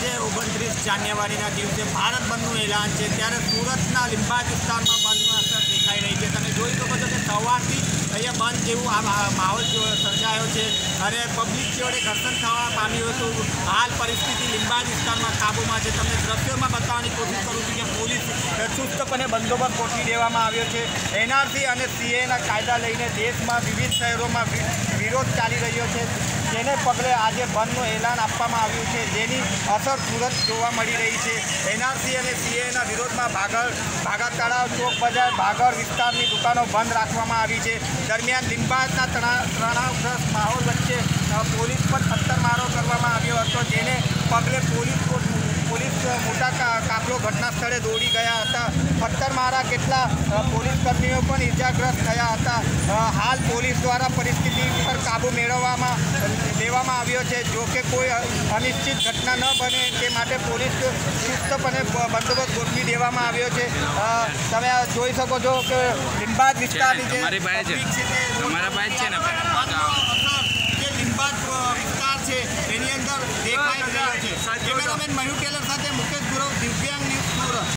આજે ઓગણત્રીસ જાન્યુઆરીના દિવસે ભારત બંધનું એલાન છે, ત્યારે સુરતના લીંબા વિસ્તારમાં બંધનું અસર દેખાઈ રહી છે. તમે જોઈ શકો છો કે સવારથી અહીંયા બંધ જેવું આ માહોલ સર્જાયો છે. અને પબ્લિક જોડે ઘર્ષણ થવા પામ્યું હતું, હાલ પરિસ્થિતિ લીંબા વિસ્તારમાં કાબૂમાં છે. તમને દ્રશ્યોમાં બતાવવાની કોશિશ કરું છું કે પોલીસ ચુસ્તપણે બંદોબસ્ત ગોઠવી દેવામાં આવ્યો છે. એનઆરસી અને સીએના કાયદા લઈને દેશમાં વિવિધ શહેરોમાં વિરોધ ચાલી રહ્યો છે. જેને પગલે આજે બંધનું એલાન આપવામાં આવ્યું છે. જેની અસર સુરત જોવા મળી રહી છે. એનઆરસી અને સીએના વિરોધમાં ભાગળ ભાગા તળાવ ચોક બજાર ભાગળ વિસ્તારની દુકાનો બંધ રાખવામાં આવી છે. દરમિયાન લીંબાદના તણા- તણાવગ્રસ્ત માહોલ વચ્ચે પોલીસ પર પથ્થરમારો કરવામાં આવ્યો હતો જેને પગલે પોલીસ પોલીસ મોટા કા- ઘટના સ્થળે દોડી ગયા હતા. પથ્થરમારા કેટલા અ, પોલીસ કર્મીઓ પણ ઇજાગ્રસ્ત થયા હતા. હાલ પોલીસ દ્વારા પરિસ્થિતિ પર કાબૂ મેળવવામાં લેવામાં આવ્યો છે. જો કે કોઈ અનિશ્ચિત ઘટના ન બને તે માટે પોલીસ ચુસ્તપણે બંદોબસ્ત ગોઠવી દેવામાં આવ્યો છે. તમે જોઈ શકો છો કે લીંબાદ વિસ્તારની જે તમારા પાસે છે? ને?